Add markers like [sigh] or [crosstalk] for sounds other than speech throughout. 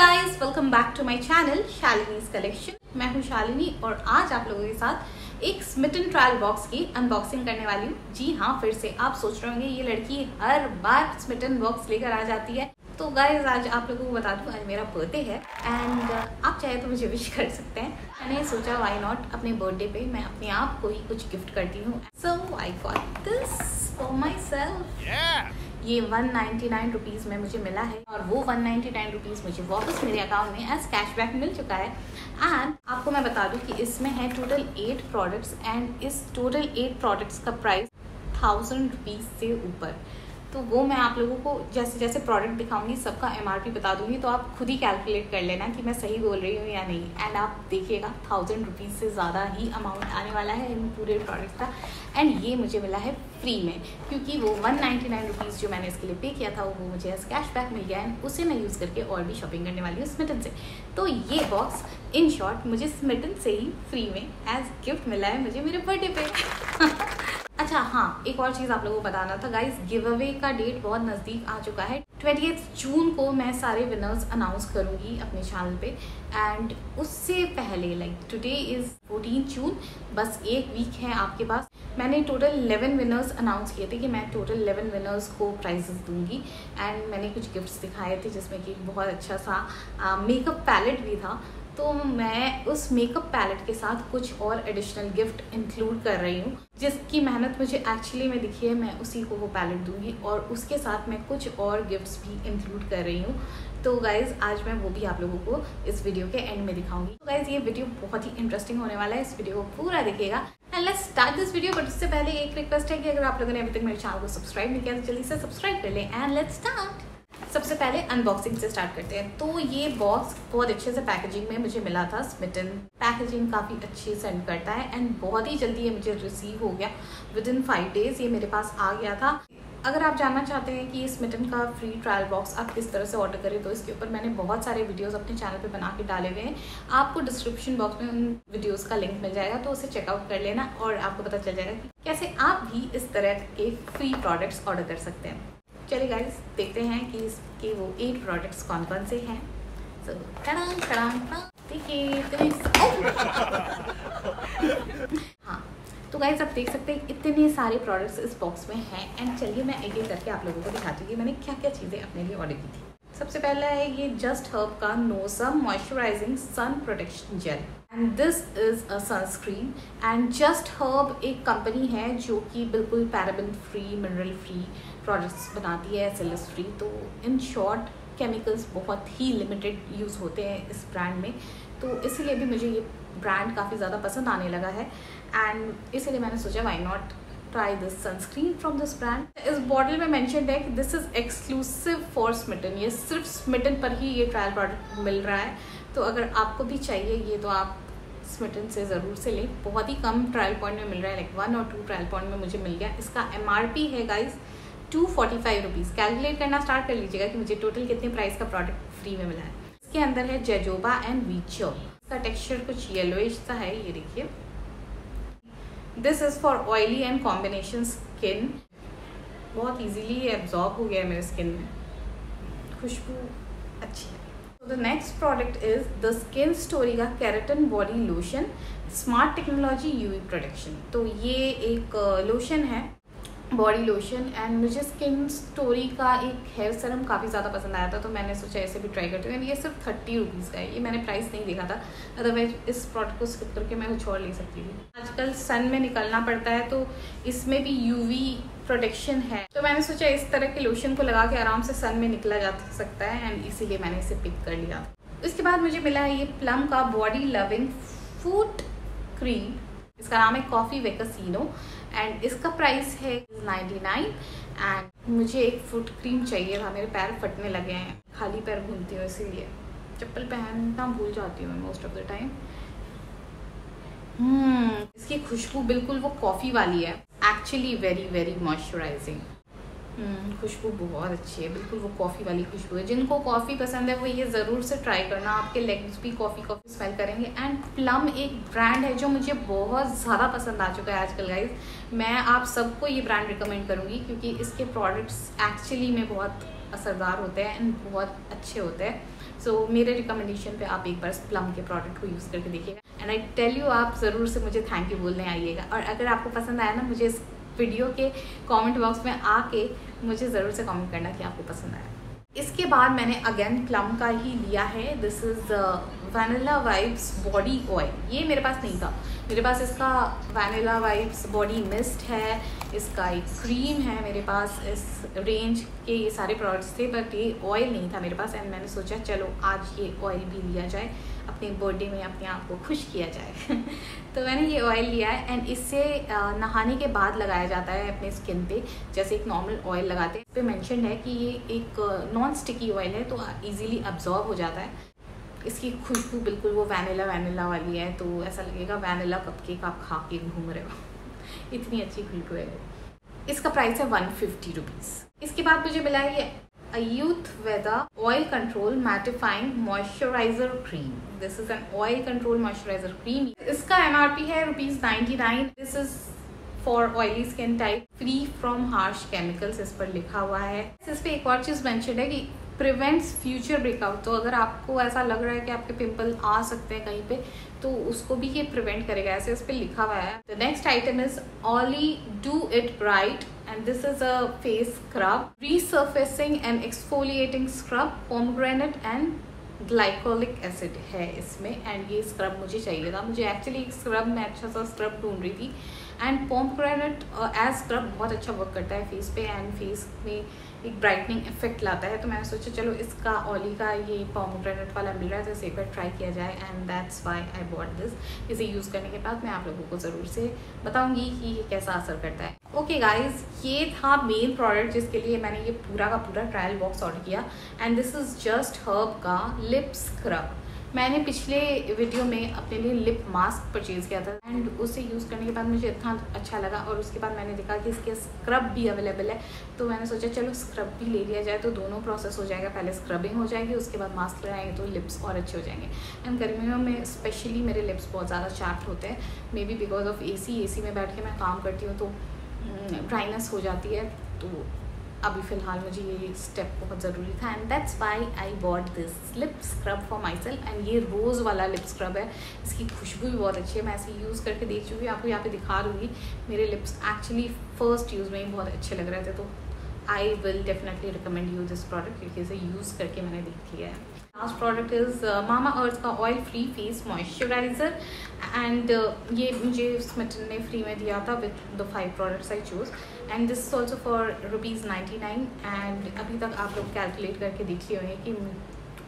Guys welcome back to my channel Shalini's collection मैं हूँ शालिनी और आज आप लोगों के साथ एक स्मिटन ट्रायल बॉक्स की अनबॉक्सिंग करने वाली हूँ। जी हाँ फिर से आप सोच रहे होंगे ये लड़की हर बार स्मिटन बॉक्स लेकर आ जाती है। तो गाइज़ आज आप लोगों को बता दूँ आज मेरा बर्थडे है एंड uh, आप चाहे तो मुझे विश कर सकते हैं। मैंने सोचा वाई नॉट अपने बर्थडे पे मैं अपने आप को ही कुछ गिफ्ट करती हूँ। So I got this for myself ये वन नाइन्टी नाइन रुपीज़ में मुझे मिला है और वो वन नाइन्टी नाइन रुपीज़ मुझे वापस मेरे अकाउंट में एज कैशबैक मिल चुका है। एंड आपको मैं बता दूँ कि इसमें है टोटल एट प्रोडक्ट्स एंड इस टोटल एट प्रोडक्ट्स का प्राइस थाउज़ेंड रुपीज़ से ऊपर। तो वो मैं आप लोगों को जैसे जैसे प्रोडक्ट दिखाऊँगी, सबका एमआरपी बता दूँगी तो आप खुद ही कैलकुलेट कर लेना कि मैं सही बोल रही हूँ या नहीं। एंड आप देखिएगा थाउज़ेंड रुपीज़ से ज़्यादा ही अमाउंट आने वाला है इन पूरे प्रोडक्ट का। एंड ये मुझे मिला है फ्री में, क्योंकि वो वन नाइन्टी नाइन रुपीज़ जो मैंने इसके लिए पे किया था, वो मुझे एज कैशबैक मिल गया एंड उसे मैं यूज़ करके और भी शॉपिंग करने वाली हूँ स्मिटन से। तो ये बॉक्स इन शॉर्ट मुझे स्मिटन से ही फ्री में एज गिफ्ट मिला है, मुझे मेरे बर्थडे पे। [laughs] अच्छा हाँ एक और चीज़ आप लोगों को बताना था गाइस गिव अवे का डेट बहुत नज़दीक आ चुका है। ट्वेंटी जून को मैं सारे विनर्स अनाउंस करूँगी अपने चैनल पे एंड उससे पहले like today is fourteen June, बस एक वीक है आपके पास। मैंने टोटल इलेवन विनर्स अनाउंस किए थे कि मैं टोटल इलेवन विनर्स को प्राइजेस दूँगी एंड मैंने कुछ गिफ्ट्स दिखाए थे जिसमें कि बहुत अच्छा सा मेकअप पैलेट भी था। तो मैं उस मेकअप पैलेट के साथ कुछ और एडिशनल गिफ्ट इंक्लूड कर रही हूँ, जिसकी मेहनत मुझे एक्चुअली में दिखी है, मैं उसी को वो पैलेट दूँगी और उसके साथ मैं कुछ और गिफ्ट्स भी इंक्लूड कर रही हूँ। तो गाइज़ आज मैं वो भी आप लोगों को इस वीडियो के एंड में दिखाऊँगी। तो गाइज़ ये वीडियो बहुत ही इंटरेस्टिंग होने वाला है। इस वीडियो को पूरा देखिएगा। And let's start this video but उससे पहले एक रिक्वेस्ट है कि अगर आप लोगों ने अभी तक मेरे चैनल को सब्सक्राइब नहीं किया तो जल्दी से सब्सक्राइब कर लें। एंड लेट्स स्टार्ट सबसे पहले अनबॉक्सिंग से स्टार्ट करते हैं। तो ये बॉक्स बहुत अच्छे से पैकेजिंग में मुझे मिला था स्मिटन पैकेजिंग काफ़ी अच्छी सेंड करता है एंड बहुत ही जल्दी ये मुझे रिसीव हो गया। विद इन फाइव डेज़ ये मेरे पास आ गया था। अगर आप जानना चाहते हैं कि स्मिटन का फ्री ट्रायल बॉक्स आप किस तरह से ऑर्डर करें तो इसके ऊपर मैंने बहुत सारे वीडियोस अपने चैनल पे बना के डाले हुए हैं। आपको डिस्क्रिप्शन बॉक्स में उन वीडियोस का लिंक मिल जाएगा तो उसे चेकआउट कर लेना और आपको पता चल जाएगा कि कैसे आप भी इस तरह के फ्री प्रोडक्ट्स ऑर्डर कर सकते हैं। चलिए गाइस देखते हैं कि इसके वो एट प्रोडक्ट्स कौन कौन से हैं। सो देखिए हाँ तो गाइज़ आप देख सकते हैं, इतने सारे प्रोडक्ट्स इस बॉक्स में हैं। एंड चलिए, मैं एक एक करके आप लोगों को दिखाती हूँ कि मैंने क्या क्या चीज़ें अपने लिए ऑर्डर की थी। सबसे पहला है ये जस्ट हर्ब का नोसम moisturising sun protection gel and this is a sunscreen and just herb एक कंपनी है जो कि बिल्कुल paraben free mineral free products बनाती है एस फ्री तो इन शॉर्ट केमिकल्स बहुत ही लिमिटेड यूज़ होते हैं इस ब्रांड में. तो इसीलिए भी मुझे ये ब्रांड काफ़ी ज़्यादा पसंद आने लगा है. एंड इसीलिए मैंने सोचा why not try this sunscreen from this brand इस बॉटल में मैंशन है कि this is exclusive for Smytten ये सिर्फ़ स्मिटन पर ही ये ट्रायल प्रोडक्ट मिल रहा है। तो अगर आपको भी चाहिए, ये तो आप स्मिटन से ज़रूर से लें। बहुत ही कम ट्रायल पॉइंट में मिल रहा है। लाइक वन और टू ट्रायल पॉइंट में मुझे मिल गया। इसका MRP है guys two forty five rupees calculate करना स्टार्ट कर लीजिएगा कि मुझे टोटल कितने प्राइस का प्रोडक्ट फ्री में मिला है। इसके अंदर है जेजोबा एंड वीचो इसका टेक्सचर कुछ येलोइश सा है, ये देखिए। This is for oily and combination skin बहुत इजीली एब्जॉर्ब हो गया है मेरे स्किन में। खुशबू अच्छी है। The next product is the skin story का कैरेटन body lotion smart technology U UV production तो ये एक लोशन है। बॉडी लोशन एंड मुझे स्किन स्टोरी का एक हेयर सरम काफ़ी ज़्यादा पसंद आया था तो मैंने सोचा ऐसे भी ट्राई करती हूँ। ये सिर्फ़ थर्टी रुपीज़ का है, ये मैंने प्राइस नहीं देखा था। अदरवाइज़ इस प्रोडक्ट को स्किप करके मैं कुछ और ले सकती थी आजकल सन में निकलना पड़ता है तो इसमें भी यूवी प्रोटेक्शन है। तो मैंने सोचा इस तरह के लोशन को लगा के आराम से सन में निकला जा सकता है एंड इसीलिए मैंने इसे पिक कर लिया। इसके बाद मुझे मिला है ये प्लम का बॉडी लविंग फूट क्रीम इसका नाम है कॉफ़ी वेकासिनो एंड इसका प्राइस है नाइन्टी नाइन एंड मुझे एक फुट क्रीम चाहिए था, मेरे पैर फटने लगे हैं। खाली पैर घूमती हूँ इसीलिए। चप्पल पहनना भूल जाती हूँ मोस्ट ऑफ़ द टाइम इसकी खुशबू बिल्कुल वो कॉफ़ी वाली है। एक्चुअली वेरी वेरी मॉइस्चराइजिंग खुशबू बहुत अच्छी है बिल्कुल वो कॉफ़ी वाली खुशबू है। जिनको कॉफ़ी पसंद है वो ये ज़रूर से ट्राई करना। आपके लेग्स भी कॉफ़ी कॉफ़ी स्मेल करेंगे। एंड प्लम एक ब्रांड है जो मुझे बहुत ज़्यादा पसंद आ चुका है आजकल गाइज़ मैं आप सबको ये ब्रांड रिकमेंड करूँगी क्योंकि इसके प्रोडक्ट्स एक्चुअली में बहुत असरदार होते हैं एंड बहुत अच्छे होते हैं। सो so, मेरे रिकमेंडेशन पे आप एक बार प्लम के प्रोडक्ट को यूज़ करके देखिएगा। एंड आई टेल यू आप ज़रूर से मुझे थैंक यू बोलने आइएगा। और अगर आपको पसंद आया ना मुझे वीडियो के कमेंट बॉक्स में आके मुझे ज़रूर से कमेंट करना कि आपको पसंद आया। इसके बाद मैंने अगेन प्लम का ही लिया है। This is वनला vibes body oil ये मेरे पास नहीं था। मेरे पास इसका वैनिला वाइप्स बॉडी मिस्ट है, इसका एक क्रीम है मेरे पास, इस रेंज के ये सारे प्रोडक्ट्स थे बट ये ऑयल नहीं था मेरे पास एंड मैंने सोचा चलो आज ये ऑयल भी लिया जाए, अपने बर्थडे में अपने आप को खुश किया जाए। [laughs] तो मैंने ये ऑयल लिया है एंड इससे नहाने के बाद लगाया जाता है अपने स्किन पे, जैसे एक नॉर्मल ऑयल लगाते हैं। पर मैंशन है कि ये एक नॉन स्टिकी ऑयल है तो ईजिली अब्जॉर्ब हो जाता है। इसकी खुशबू बिल्कुल वो वैनिला वैनिला वाली है तो ऐसा लगेगा वैनिला कपकेक आप खा के घूम रहे हो। [laughs] इतनी अच्छी खुशबू है। इसका प्राइस है वन फिफ्टी रुपीज़ इसके बाद मुझे मिला है ये youth weather oil control mattifying moisturizer cream this is an oil control moisturizer cream इसका MRP है rupees 99 this is for oily skin type free from harsh chemicals इस पर लिखा हुआ है। इस पे एक और चीज़ मेंशन है कि प्रिवेंट्स फ्यूचर ब्रेकआउट तो अगर आपको ऐसा लग रहा है कि आपके पिंपल आ सकते हैं कहीं पे तो उसको भी ये प्रिवेंट करेगा। ऐसे इस पर लिखा हुआ है। The next item is olly do it bright and this is a face scrub. Resurfacing and exfoliating scrub, pomegranate and glycolic acid है इसमें। एंड ये स्क्रब मुझे चाहिए था। मुझे एक्चुअली एक स्क्रब में अच्छा सा स्क्रब ढूंढ रही थी। एंड पोमग्रेनेट एज स्क्रब बहुत अच्छा वर्क करता है फेस पे। एंड फेस में एक ब्राइटनिंग इफ़ेक्ट लाता है तो मैंने सोचा, चलो, इसका ऑली का ये पॉमोग्रेनेट वाला मिल रहा है तो इसे एक बार ट्राई किया जाए. And that's why I bought this इसे यूज़ करने के बाद मैं आप लोगों को ज़रूर से बताऊँगी कि ये कैसा असर करता है। ओके okay गाइज़ ये था मेन प्रोडक्ट जिसके लिए मैंने ये पूरा का पूरा ट्रायल बॉक्स ऑर्डर किया। And this is just herb का लिप स्क्रब मैंने पिछले वीडियो में अपने लिए लिप मास्क परचेज़ किया था एंड उसे यूज़ करने के बाद मुझे इतना अच्छा लगा और उसके बाद मैंने देखा कि इसके स्क्रब भी अवेलेबल है। तो मैंने सोचा चलो स्क्रब भी ले लिया जाए तो दोनों प्रोसेस हो जाएगा। पहले स्क्रबिंग हो जाएगी उसके बाद मास्क लगाएँगे तो लिप्स और अच्छे हो जाएँगे. एंड गर्मियों में स्पेशली मेरे लिप्स बहुत ज़्यादा चार्ट होते हैं। Maybe because of A C में बैठ के मैं काम करती हूँ तो ड्राइनेस हम्म, हो जाती है। तो अभी फ़िलहाल मुझे ये स्टेप बहुत ज़रूरी था and that's why I bought this lip scrub for myself and ये रोज़ वाला लिप स्क्रब है। इसकी खुशबू भी बहुत अच्छी है। मैं ऐसे यूज़ करके देख चुकी हूँ, आपको यहाँ पे दिखा दूँगी। मेरे लिप्स एक्चुअली फ़र्स्ट यूज़ में ही बहुत अच्छे लग रहे थे तो I will definitely recommend you this product क्योंकि इसे यूज़ करके मैंने देख लिया है। लास्ट प्रोडक्ट इज़ मामा अर्थ का oil free face moisturiser and ये मुझे स्मिटन ने फ्री में दिया था with the five products I choose and this is also for rupees ninety nine and अभी तक आप लोग कैलकुलेट करके देख लिए हैं कि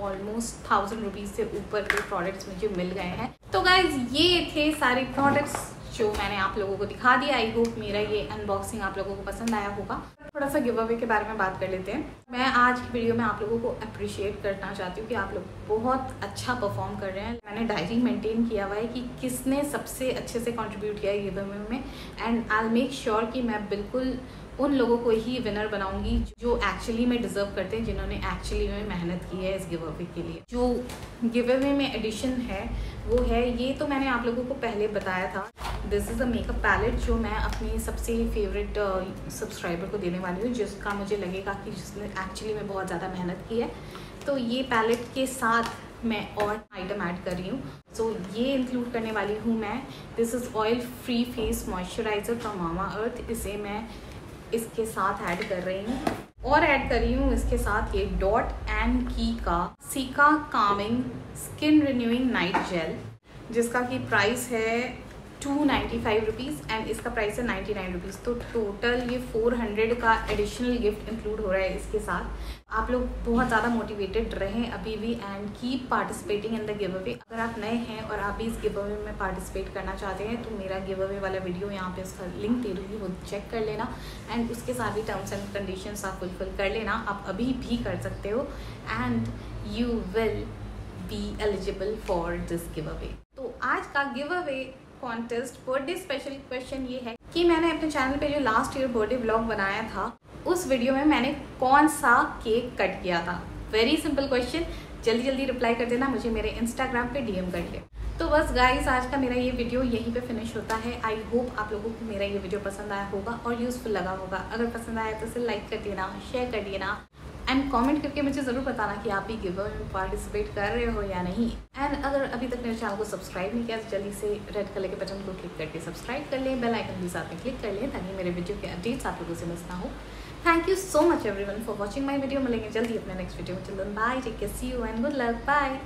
ऑलमोस्ट थाउज़ेंड रुपीज़ से ऊपर के प्रोडक्ट्स मुझे मिल गए हैं। तो गाइज़ ये थे सारे प्रोडक्ट्स जो मैंने आप लोगों को दिखा दिया आई होप मेरा ये अनबॉक्सिंग आप लोगों को पसंद आया होगा। थोड़ा सा गिव अवे के बारे में बात कर लेते हैं। मैं आज की वीडियो में आप लोगों को अप्रिशिएट करना चाहती हूँ कि आप लोग बहुत अच्छा परफॉर्म कर रहे हैं। मैंने डायरी मेंटेन किया हुआ है कि किसने सबसे अच्छे से कंट्रीब्यूट किया है गिव अवे में। एंड आई मेक श्योर कि मैं बिल्कुल उन लोगों को ही विनर बनाऊँगी जो एक्चुअली में डिजर्व करते हैं, जिन्होंने एक्चुअली में मेहनत की है इस गिव अवे के लिए। जो गिव अवे में एडिशन है, वो है, ये तो मैंने आप लोगों को पहले बताया था। This is a makeup palette जो मैं अपनी सबसे फेवरेट सब्सक्राइबर uh, को देने वाली हूँ जिसका मुझे लगेगा कि जिसने एक्चुअली में बहुत ज़्यादा मेहनत की है। तो ये पैलेट के साथ मैं और आइटम ऐड कर रही हूँ। सो so, ये इंक्लूड करने वाली हूँ मैं। This is oil free face moisturiser from Mamaearth इसे मैं इसके साथ ऐड कर रही हूँ। और ऐड कर रही हूँ इसके साथ ये डॉट एंड की का cica calming skin renewing night gel जिसका की प्राइस है two ninety five rupees and इसका प्राइस है नाइन्टी नाइन रुपीज़ तो टोटल ये फोर हंड्रेड का एडिशनल गिफ्ट इंक्लूड हो रहा है इसके साथ। आप लोग बहुत ज़्यादा मोटिवेटेड रहें अभी भी and keep participating in the give away अगर आप नए हैं और आप भी इस गिव अवे में पार्टिसिपेट करना चाहते हैं तो मेरा गिव अवे वाला वीडियो यहाँ पे उसका लिंक दे दूँगी, वो चेक कर लेना। एंड उसके साथ भी टर्म्स एंड कंडीशन आप फुलफिल कर लेना। आप अभी भी कर सकते हो and you will be eligible for this give away तो आज का give away contest birthday special question ये है कि मैंने अपने चैनल पे जो लास्ट ईयर बर्थडे ब्लॉग बनाया था, उस वीडियो में मैंने कौन सा केक कट किया था? वेरी सिंपल क्वेश्चन जल्दी जल्दी रिप्लाई कर देना, मुझे मेरे इंस्टाग्राम पे डीएम कर ले तो बस गाइस आज का मेरा ये वीडियो यहीं पे फिनिश होता है। आई होप आप लोगों को मेरा ये वीडियो पसंद आया होगा और यूज़फुल लगा होगा। अगर पसंद आया तो इसे लाइक कर देना शेयर कर देना। एंड कमेंट करके मुझे ज़रूर बताना कि आप भी गिव में पार्टिसिपेट कर रहे हो या नहीं। एंड अगर अभी तक मेरे चैनल को सब्सक्राइब नहीं किया तो जल्दी से रेड कलर के बटन को क्लिक करके सब्सक्राइब कर लें बेल आइकन भी साथ में क्लिक कर लें, ताकि मेरे वीडियो के अपडेट्स आप लोगों से ना हो। Thank you so much everyone for watching my video मिलेंगे जल्दी अपने नेक्स्ट वीडियो में। चलो bye take care see you and good luck bye